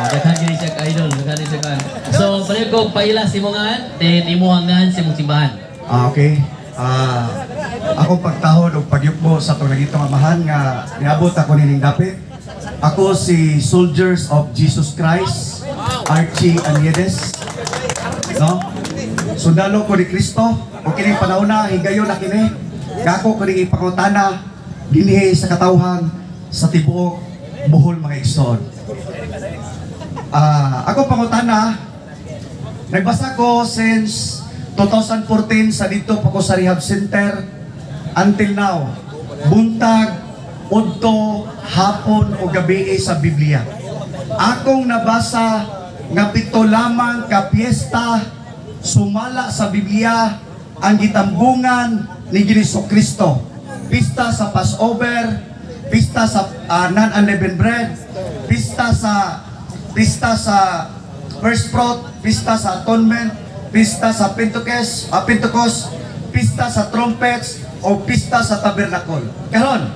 Ah, Daghan gini siya ka idol, daghan gini siya ka. So, pareho ko paila si mongan, then imuhangan si mong simbahan. Ah, okay. Ah, ako pagtahod o pagyukbo sa itong nagitong amahan nga niabot ako nining dapit. Ako si Soldiers of Jesus Christ, Archie Aniedes. No? Sundalo ko ni Kristo, o kining panahon na, higayon na kini. Kako ko ning ipangutana, dinhi sa katawhan, sa tibuok, buhol mga igsoon. Ah, ako pangutana, Nagbasa ko since 2014 sa dito pa ko sa rehab center until now. Buntag, udto, hapon o gabi sa Biblia. Akong nabasa nga pito lamang ka piyesta sumala sa Biblia ang gitambungan ni Giniso Kristo. Pista sa Passover, pista sa ah, non-unleavened bread, pista sa pista sa first fruit, pista sa atonement, pista sa Pentecost, ah, Pentecost, pista sa trumpets, o pista sa tabernacle. Karon,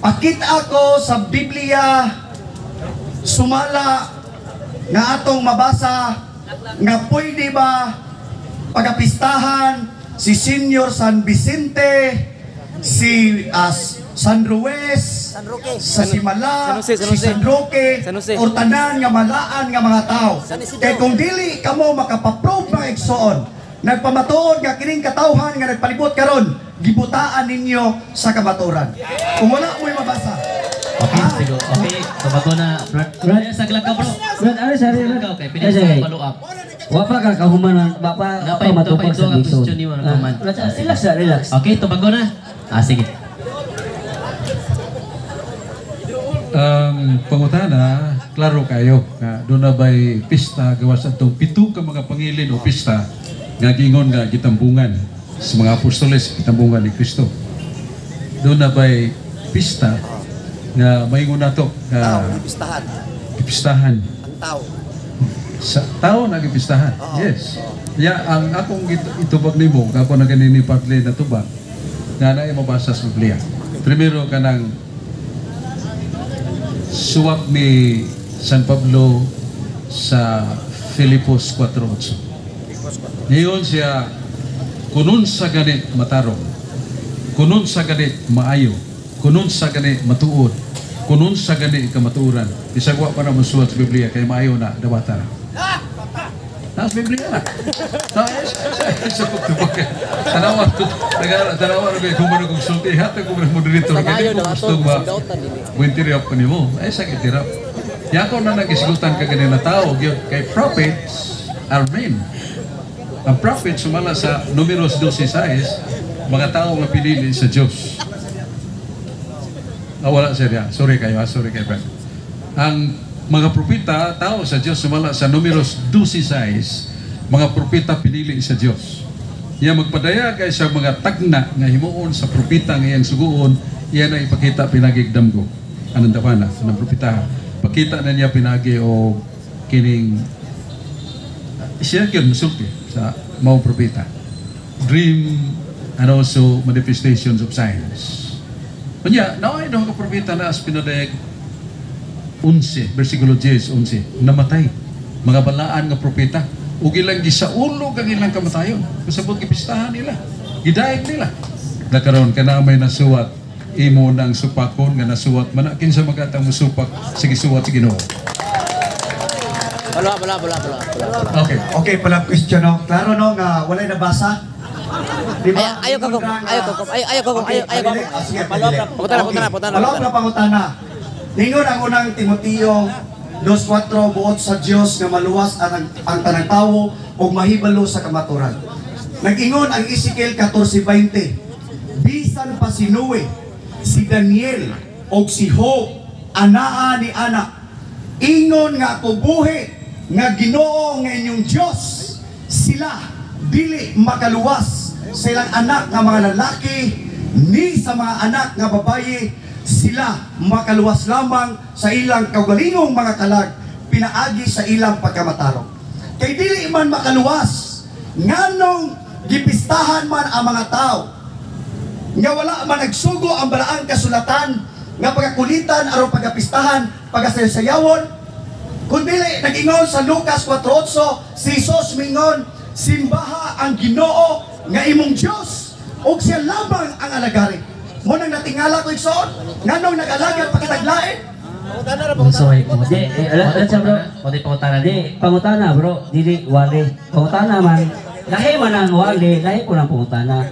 akita ako sa Biblia sumala nga atong mabasa nga pwede ba pagapistahan si Senior San Vicente, si as San Ruiz, San Roque. sa Simala, San Jose, San si Jose. San Roque, San Jose. o tanan nga malaan nga mga tao. Kay kung dili kamo makapaprove ng igsoon, nagpamatuod nga kining katawhan nga nagpalibot karon, gibutaan ninyo sa kamaturan. Kung wala mo'y mabasa. Okay, sigo. Okay, so bago na, Brad, Brad, sa ka bro. Brad, ano sa rin? Saglag ka, okay, pinag sa rin? follow up. Wapa ka kahumanan, wapa Napay- pa matupag sa Juan Ah, relax na, relax. Okay, to bago na. Ah, sige. Ang pangutana, klaro kayo nga doon na ba'y pista gawas atong pito ka mga pangilin o pista nga gingon nga gitambungan sa mga apostoles gitambungan ni Kristo. Doon na ba'y pista nga maingon nato Tao, nga pistahan. pistahan Ang tao. sa tao na gipistahan. Oo. Yes. Ya ang akong itubag nimo kako na ganini partly na tubag nga na mabasa sa Biblia. Primero kanang suwak ni San Pablo sa Filipos 4.8. Ngayon siya kunon sa ganit matarong, kunon sa ganit maayo, kunon sa ganit matuod, kunon sa ganit kamaturan. Isagwa pa na masuwat sa Biblia kay maayo na dawata na. Na. No, es, es, es, pagtubag ka. Tanawa ko, taga- tanawa na kayo kung ano kong sulti, hata kung ano moderator, Sa kaya ko gusto ba, sa. Buwinti rin ako nimo. Ay, sakit tirap. Yako na nagisigutan ka ganina tao. Kay prophets are men. Ang prophet sumala sa numeros 12.6, mga tao nga pinili sa Diyos. Ah, wala sir yan. Sorry kayo. Sorry kayo. Brad. Ang mga propeta, tao sa Diyos sumala sa numeros 12.6, mga propeta pinili sa Diyos. Iya magpadaya kay sa mga tagna nga himuon sa propeta nga iyang suguon, iya na ipakita pinagigdam ko. Anong tapana, anong propeta. Pakita na niya pinagi o kining siya yun musulti sa mga propeta. Dream and also manifestations of signs. Kanya, naay daw ka propeta na as pinadayag 11, versikulo 10, 11, namatay. Mga balaan nga propeta. Ug ilang gisaulo kang ilang kamatayon. Kasabot gipistahan nila. Gidayeg nila. Nakaroon ka na may nasuwat imo ng supakon nga nasuwat man kinsa magatang musupak sige suwat sa Ginoo. Wala, wala, wala, wala. Okay. Okay, pala question no. Klaro no nga walay nabasa. Di Ay- ayaw Gong. Ayaw Gong. Ayaw- ayaw ka, Gong. Ayaw- ayaw ka, Gong. Ah, sige, Follow up padili. na, punta na, punta na, punta na, Follow up punta na. na pangutana. Ningon ang unang Timoteo 2.4 buot sa Dios nga maluwas ang, ang tanang tawo o mahibalo sa kamaturan. Nag-ingon ang Ezekiel 14.20 Bisan pa si Noe, si Daniel, o si Job, anaa ni anak. Ingon nga ako buhi, nga ginoo nga inyong Diyos, sila dili makaluwas sa ilang anak nga mga lalaki, ni sa mga anak nga babaye, sila makaluwas lamang sa ilang kaugalingong mga kalag, pinaagi sa ilang pagkamatarong. Kay dili man makaluwas, nganong gipistahan man ang mga tao, nga wala man nagsugo ang balaang kasulatan nga pagakulitan aron pagapistahan pagasaysayawon Kung dili, nag-ingon sa Lucas 4.8, si Jesus mingon, simbaha ang ginoo nga imong Diyos, o siya lamang ang alagari. Mo nang natingala ko igsoon, nganong nag-alagad pakitaglain, So, ay kung Di, eh, ala- ala siya, bro. O di pangutanan Di, pangutana bro, dili wali. Pangutana man, lahi man ang wali, lahi po ng pangutana.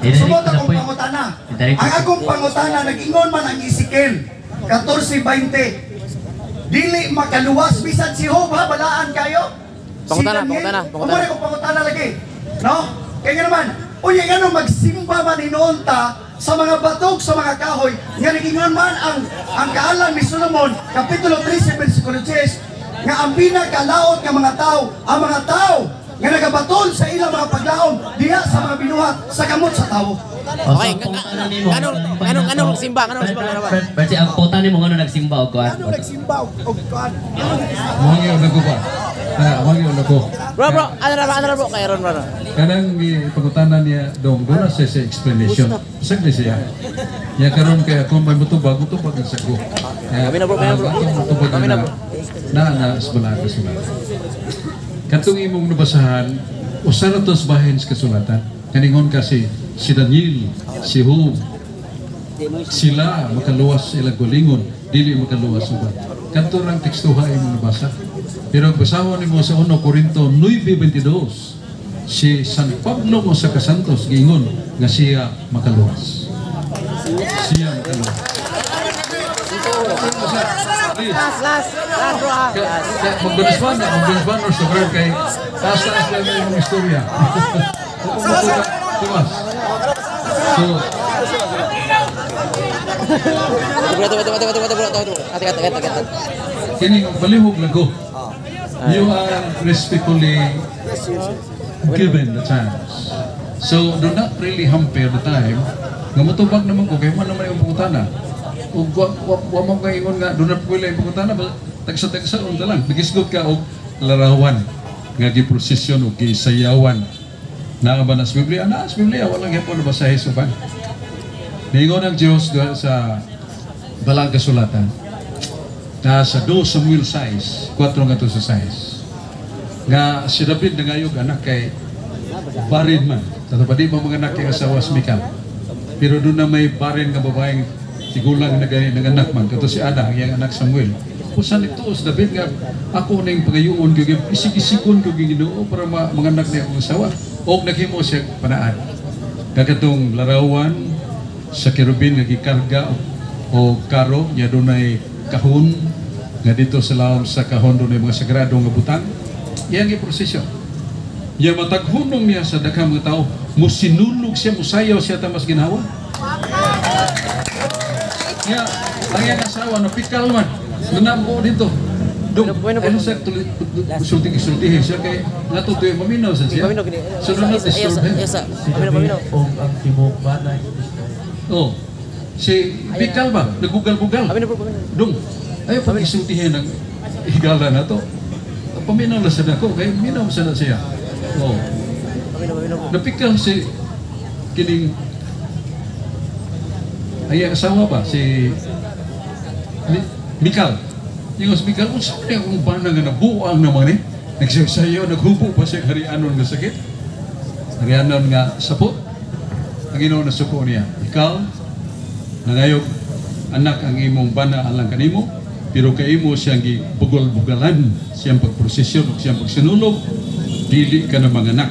Dili Sumot ko akong pangutana. Direct Ang akong pangutana, nag-ingon man ang Isikel, 14.20. Dili makaluwas, bisan si Job, ha, balaan kayo. Pangutana, pangutana, pangutana. Umuri ko pangutana lagi. No? Kaya nga naman, unya nga nung magsimba man inoon ta sa mga batok, sa mga kahoy, nga nagingon man ang ang kaalam ni Solomon, Kapitulo 13, versikulo 10, nga ang pinakalaot nga mga tao, ang mga tao nga nagabaton sa ilang mga paglaom diha sa mga binuhat sa kamot sa tao. Okay, nga- nga- ganun- ganun- ganun magsimba, ganun magsimba, ganun ba? Berarti ang puta ni mo ngano nagsimba og kuan. Mga yung nago ba? Ah, mga yung nago. Bro, bro, ano na ba, ano na bro, kay Ron, bro. Kanang ipagutanan niya dong doon na siya sa explanation. Sagli siya. Ya karon kaya kung may mutubag, mutubag ang sago. Kami na, bro, kami na, bro. Mutubag Kami na, na bro. na na eskwela kasulatan. Katong imong nabasahan, usa na tos bahin sa kasulatan. Kaningon kasi si Daniel, si Job, sila makaluwas ilang gulingon, dili makaluwas uban. Kanto lang tekstuha imong nabasa. Pero ang basahon nimo sa 1 Korinto 9:22, si San Pablo mo sa Kasantos gingon nga siya makaluwas. Siya makaluwas. Last, last, last, ah. Kaya magbinisban na, magbinisban na sa brand kay taas-taas lang yung istorya. Tumas. So, bro, bro, bro, bro, bro, bro. Ate, ate, ate, ate. kini balihog lang ko. You are respectfully given the chance. So, do not really hamper the time. Nga matubag naman ko, kaya man naman yung pangutana. O wa wa wa mo kay ingon nga do not pwede yung pangutana ba tagsa tagsa unta lang. Nagisgot ka og larawan nga giprosesyon o gisayawan. Na ba sa Biblia? Na sa Biblia wala gyapon basahe suban. Ningon ang Diyos sa balang kasulatan na sa 2 Samuel 6, 4 nga to sa 6. Nga si David nangayog anak kay barin man. Tato pa di ba mga anak kay asawa si Mikal. Pero doon na may barin nga babaeng tigulang na gani ng anak man. Kato si Ana, ang iyang anak Samuel. Pusan ito si David nga ako na yung pagayuon ko, isig-isigon ko ginoo para ma, mga anak niya akong asawa. O naghimo siya panaan. Kakatong larawan sa kerubin nga gikarga o karo dunay kahon kahun nga dito sa kahon doon mga sagradong abutan ya mataghunong niya sa mga tao musinulog siya musayaw siya tamas ginawa ya ang iyang asawa napikal man nanambo dito Dong, ano sa sulting siya kay natutuyo maminaw sa siya. Maminaw gini. Sunod na tisultihin. Yes, yes. Maminaw. Ang ba na Oh, Si Pikal ba? Nagugal-gugal. Dong, ayaw pag isultihin ng higala na to. Paminaw na sa dako, kaya minaw sa na siya. Oh. Paminaw, bro. Napikal si kining ay asawa ba? Si Mi- Mikal. Yung si Mikal, kung saan niya kung paano nga nabuang naman eh. Nagsasayaw, naghubo pa siya harianon nga sakit. Harianon nga sapot. Ang ginoo na suko niya. Ikaw, nangayog anak ang imong bana alang kanimo pero kay imo siyang gibugol-bugalan siyang pagprosesyon siyang pagsinulog dili ka na manganak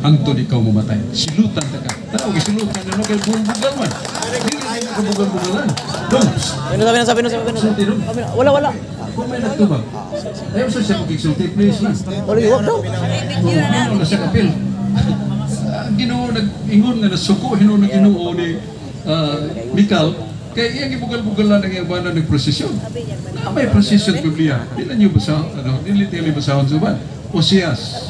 hangtod ikaw mamatay silutan ta ka tanaw gisilutan na kay bugal man dili ka bugal-bugalan dong Paminaw, paminaw, paminaw, paminaw. sulti dong Paminaw. Wala, wala. kung may nagtubag ayaw sa siya magigsulti please lang Wala, iwag daw. ano na sa kapil ginoo nag-ingon nga nasuko hinuon ng ginoo ni Ah, uh, Mikael, kaya iyang ibugal-bugal na nangyabana ng prosesyon. Na may prosesyon ko niya. Dila niyo ba sa, ano, nilitili ba sa Honsuban? Osias.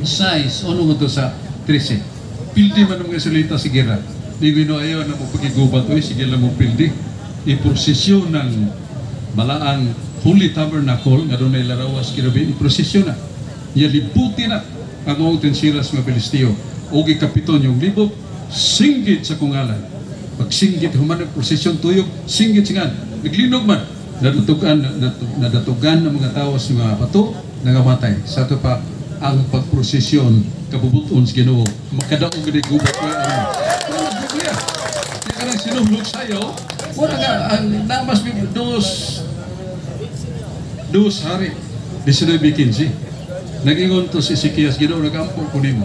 Size, ano nga sa 13. Pildi man mga salita si Gera. Di ko ayaw na mapagiguban ko, eh, sige lang mong pildi. Iprosesyon ng balaang Holy Tabernacle, nga doon ay larawas kirabin, iprosesyon na. Yalibuti na ang mga utensilas ng Pilisteo. Ogi kapiton yung libog, singgit sa kungalan pag singgit human ang prosesyon tuyok singgit singan naglinog man. Nadatugan nadatugan ng mga tao sa mga bato nangamatay sa ito pa ang pagprosesyon kabubuton sa Ginoo. Makadaog gid gubat ko Biblia kaya kanang sinuhlog sayo. Wala nga ang namas Biblia dos dos hari. 19:15 nagingon to si Ezekias Ginoo nagampo ko nimo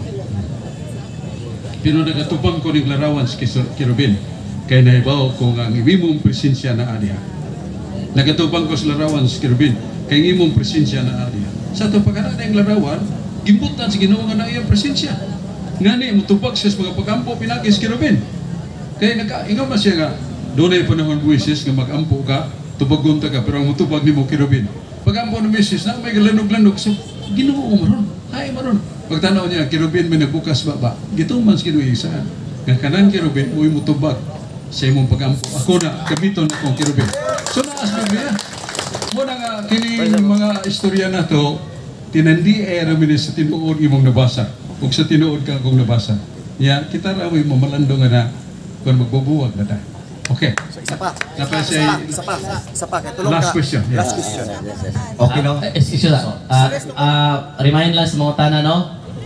pero nagatubang ko ng larawan Kisor- kirubin. Kay nahibaw ko nga ang imong presensya na adiha nagatubang ko sa larawan sa kirubin. Kay ang imong presensya na adiha sa ito pagkana na yung larawan gimbutan sa ginoo nga na iyang presensya. Nga ni mutubag siya sa mga pagampo pinagi sa kirubin. Kaya nagkaingaw man siya nga doon ay panahon buwisis nga magampo ka. Tubagon ta ka pero ang mutubag ni mo kirubin. Pagampo ng misis na may lanog-lanog so ginoo maron ay maron pagtanaw niya kirubin may nagbukas baba gituman sa ginoo isa. Nga kanan kirubin uy mutubag. Sa imong pagampo. Ako na gamiton akong kirubin. So naas Biblia mo na nga kini mga istorya na to tinandi ay ramin sa tinuod imong nabasa. Ug sa tinuod ka akong nabasa. Ya kita ra may mamalando nga na kung magbubuwag na ta okay Isa pa. Napa siya Isa pa. Isa pa. Kaya tulong last ka. question yeah. Last question. Okay no? Ah, excuse me. Ah, ah, remind lang sa mga tana, no?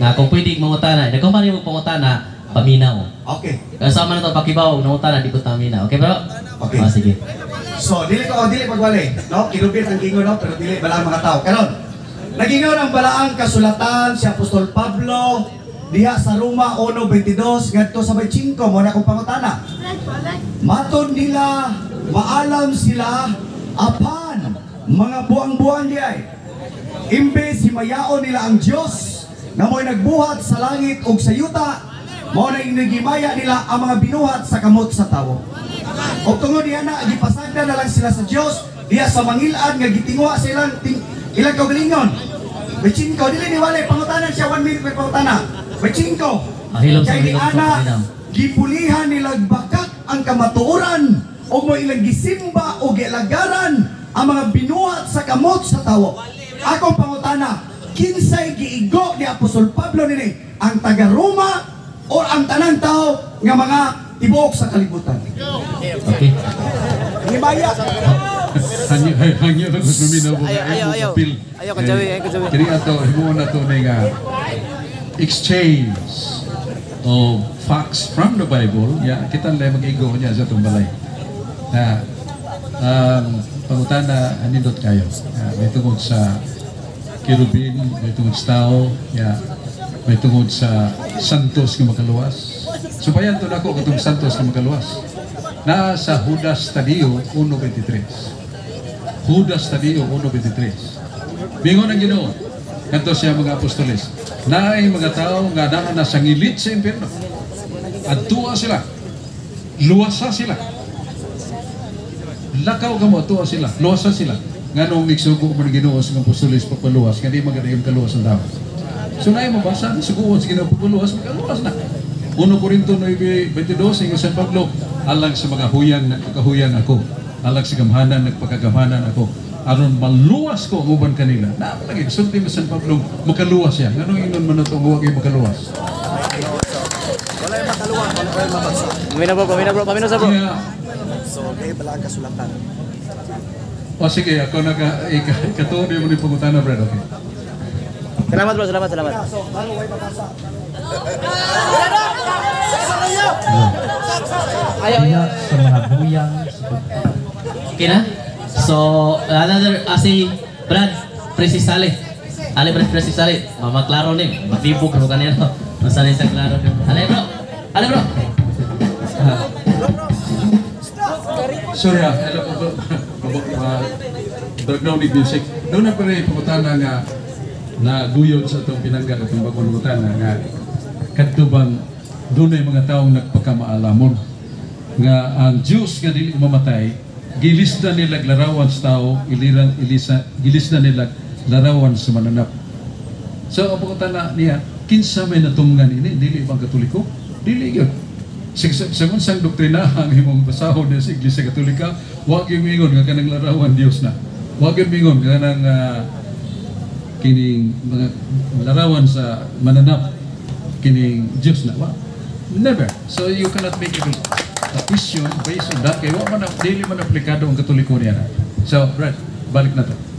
Nga kung pwede mga tana, nagkumpani mo mga tana, paminaw. Okay. Kasama na to pakibaw, mga tana, di ko tamina. Okay, bro? Okay. Ah, sige. So, dili ko, oh, dili pagwali. No? Kirubin ang gingo, no? Pero dili balaang mga tao. Karon, nagingaw ng balaang kasulatan si Apostol Pablo diha sa Roma 1.22 ngadto sa 25 mo na akong pangutana. Maton nila, maalam sila, apan, mga buang-buang diay. Imbes himayaon nila ang Diyos na mo'y nagbuhat sa langit ug sa yuta, mao na inigimaya nila ang mga binuhat sa kamot sa tawo. O tungod diha na, gipasagda na lang sila sa Diyos, diha sa mangilan nga gitinguha sa ilang ilang kaugalingon. Bechinko, dili ni Wale, pangutanan siya, one minute may pangutana. Bechinko, Ah, hilom sa kay Ana, gipulihan nilang bakat ang kamatuoran o mo ilang gisimba o gilagaran ang mga binuhat sa kamot sa tawo. Akong pangutana, kinsay giigo ni Apostol Pablo nini ang taga Roma o ang tanang tao nga mga tibuok sa kalibutan. Okay. Himaya. hangyo hangyo na gusto minaw mo Ayaw, ayaw, ayaw. Ayaw, kajawi, ayaw, kajawi. kini ato himo na to nga exchange of facts from the Bible. Ya kita lang mag-igo niya sa itong balay na um, pangutana anindot kayo. Ah, may tungod sa kirubin may tungod sa tao. Ya. May tungod sa santos nga makaluwas. Subayan to nako katong santos nga makaluwas. Na sa Judas Tadio 1.23 Judas Tadio 1.23 Bingon ang Ginoo. Kanto siya mga apostoles naay mga tao nga na sa ngilit sa impyerno. Adtuwa sila. Luwasa sila. Lakaw ka mo adtuwa sila. Luwasa sila. Nga nung migsugo mo ng Ginoo sa mga apostoles pagpaluwas nga di magandang kaluwas ang tao so naay mabasa suguon sa Ginoo pagpaluwas magkaluwas na. 1 Corinto 9.22 nga San Pablo alang sa mga huyang nagpakahuyang ako. Alang sa gamhanan nagpakagamanan ako aron maluwas ko ang uban kanila na lagi? Sulti mo San Pablo makaluwas siya nganong ingon man ito huwag kayo makaluwas Wala yung makaluwa. Wala yung mabasa. Pamina bro, pamina bro, pamina sa bro. kaya So, o sige ako naka ikatuon mo ni pangutana brad okay Salamat bro, salamat, salamat. Sa mga buyang Okay na? So, another, uh, si Brad, Precis Sale. Ale Brad, Precis Sale. Mama klaro ni. Matibok mo kanina. Masanay sa klaro ni. Ale bro. Ale bro. Sorry ah hello po background ni music doon na pa rin pangutana nga na guyod sa itong pinangga itong bagong pangutana nga kadtubang doon ay mga taong nagpakamaalamon nga ang Diyos nga dili mamatay gilisda nila larawan sa tao iliran ilisa gilisda nila larawan sa mananap. So ang pangutana niya kinsa may natungan ini dili bang katoliko? Dili yun. Sa sa unsang doktrina ang imong basahon sa Iglesia Katolika wa gyud mingon nga kanang larawan Dios na. Wa gyud mingon nga kanang ah, kining mga larawan sa mananap kining Dios na. Wa never. So you cannot make a, question based on that kay wa man dili man aplikado ang katoliko niya na So, Brad, balik na to.